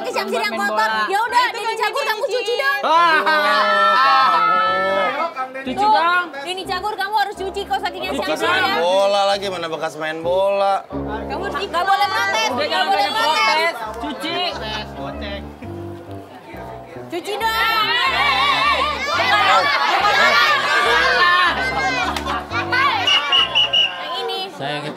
kaos kaki Syamsir yang kotor. Ya udah, Denny Cagur kamu cuci dong. Cuci dong. Denny Cagur kamu harus cuci Bekas Syamsir main ya. bola lagi, mana bekas main bola. Kamu harus Gak boleh protes, gak boleh protes. Cuci. Cuci dong.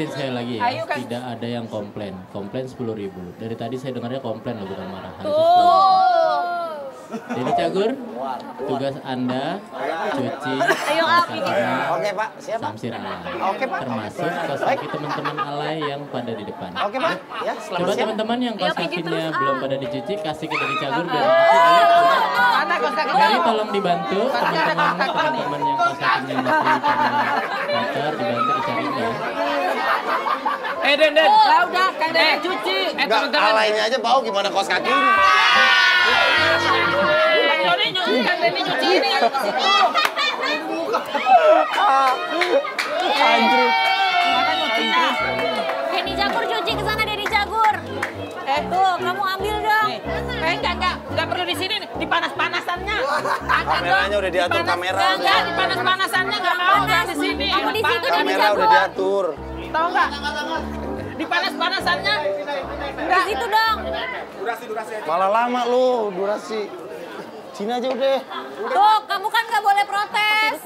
Ingetin saya lagi ya, Ayo, kan. tidak ada yang komplain. Komplain 10.000 ribu. Dari tadi saya dengarnya komplain loh bukan marah. Harusnya. Jadi Cagur, tugas Anda cuci Ayo, Oke Pak, siap Pak. Samsir alay. Oke, Pak. Termasuk kaos kaki teman-teman alay yang pada di depan. Oke Pak, ya selamat Coba teman-teman yang kaos kakinya belum pada dicuci, kasih ke dari Cagur biar dicuci. Ayo. Mana kaos kaki Jadi tolong dibantu teman-teman teman-teman yang kaos kakinya masih pada kotor dibantu. Eh, Den, Den. Lah udah, kan Den cuci. Eh, Enggak, teman-teman. alaynya aja bau gimana kaos. Kan Doni nyuci, kan Denny nyuci ini yang ke situ. Anjir. Mana nyucinya? Denny Cagur cuci ke sana Denny Cagur. Eh, tuh kamu ambil dong. Nih. Eh, enggak, enggak. Enggak perlu di sini nih. Di panas-panasannya. Kameranya udah diatur kameranya. Enggak, enggak. Di panas-panasannya enggak mau. Di sini. Kamu di situ, Denny Kamera udah diatur. Tahu enggak? Di panas-panasannya. Di situ dong. Malah lama lu durasi. Sini aja udah. Tuh, kamu kan gak boleh protes.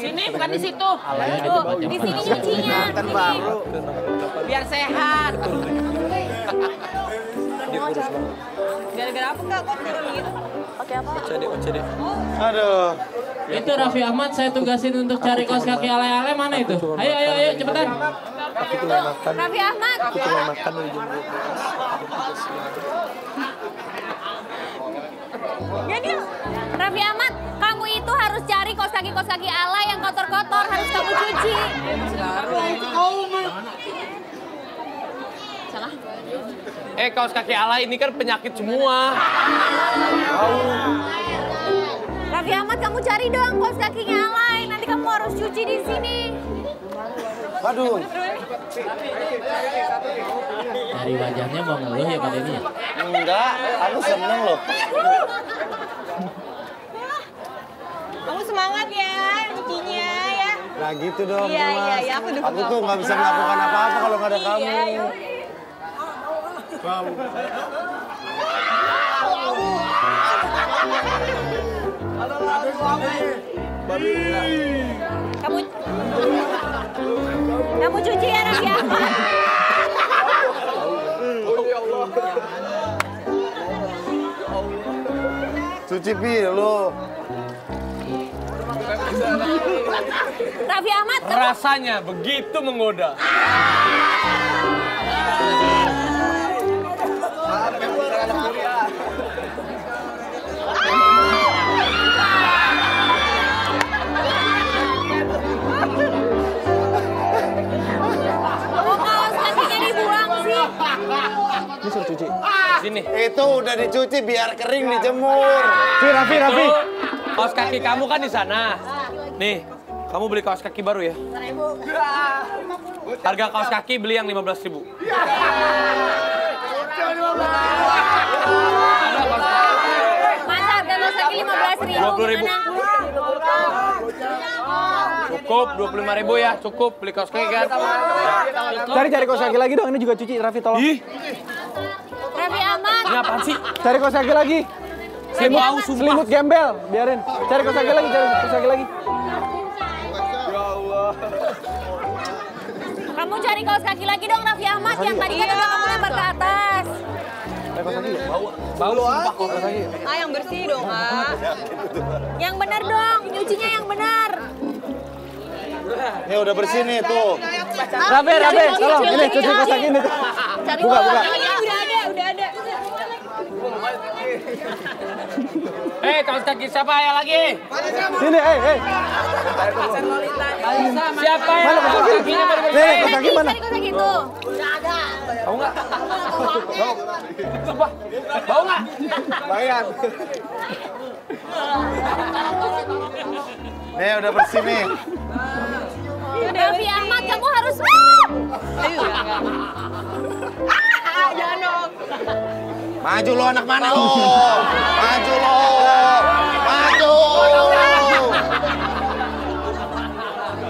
Sini, bukan di situ. Alaynya di sini nyucinya. Kan baru. Biar sehat. Gara-gara apa enggak kok turun gitu? Pakai apa? Aduh. Itu Raffi Ahmad saya tugasin untuk cari kaos kaki alay-alay mana itu? Ayo ayo ayo cepetan. Raffi Ahmad. Jadi, Raffi Ahmad, kamu itu harus cari kaos kaki kaos kaki ala yang kotor-kotor harus kamu cuci. Salah. Eh kaos kaki ala ini kan penyakit semua. Raffi Ahmad, kamu cari dong kaos kakinya alay. Nanti kamu harus cuci di sini. Aduh. Dari wajahnya mau ngeluh ya Pak Denny ya? Enggak, aku seneng loh. Kamu semangat ya cucinya ya. Nah gitu dong, Iya, Mas. iya, iya, aku dukung Aku tuh nggak bisa melakukan apa-apa kalau nggak ada Iya, kamu. iya. Kamu Kamu cuci ya Raffi Ahmad. Cuci pi lo. Raffi Ahmad, Rasanya begitu menggoda. kok Sini. Itu udah dicuci biar kering dijemur. Fi, Raffi, Raffi. Tuh, kaos kaki kamu kan di sana. Nih, kamu beli kaos kaki baru ya? Harga kaos kaki beli yang 15 ribu. Masa harga kaos kaki 15 ribu? 20 ribu. Cukup, 25 ribu ya, cukup beli kaos kaki kan? Cari cari kaos kaki lagi dong. Ini juga cuci, Raffi tolong. Ih, ini apaan sih? Cari kaos kaki lagi. Saya bau sumpah. Selimut gembel, biarin. Cari kaos kaki lagi, cari kaos kaki lagi. kamu cari kaos kaki lagi dong Raffi Ahmad. Yang tadi kan udah kamu lempar ke atas. Ya? Bau sumpah kaos kaki. Ah, yang bersih dong, ah. Yang benar dong, nyucinya yang benar. Ini udah bersih nih tuh. Raffi, Raffi, tolong. Ini cuci kaos kaki ini. Buka, buka. kaki. Udah ada, udah ada. Eh, kaos kaki siapa ya lagi? Sini, eh, eh. Siapa ya? Mana kaos Kaos kaki? kakinya bersih. kaos kaki mana? Kaos kaki tuh. Bau nggak? Bau. Bau nggak? Bayar. Nih udah bersih nih. Raffi Ahmad, kamu harus... Ah, jangan dong. Maju lo anak mana lo? Maju lo. Maju.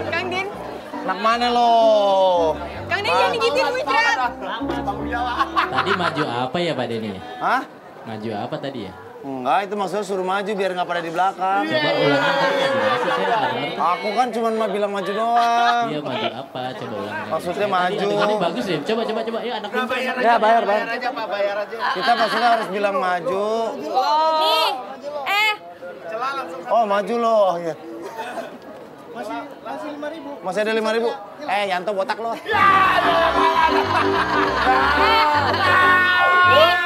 Kang Din, Anak mana lo? Kang Din jangan digitin Wicrat. Tadi maju apa ya Pak Denny? Hah? Maju apa tadi ya? Enggak, itu maksudnya suruh maju biar nggak pada di belakang. Coba ulang. Aku kan cuma mau bilang maju doang. Iya, maju apa? Coba ulang. Maksudnya maju. Tadi bagus ya. Coba coba coba. Ya, anak pintar. Ya, bayar, bayar. aja, Pak, bayar aja. Kita maksudnya harus bilang maju. Nih. Eh. Oh, maju loh. Ya. Masih masih lima ribu. Masih ada lima ribu. Eh, Yanto botak loh. Ya,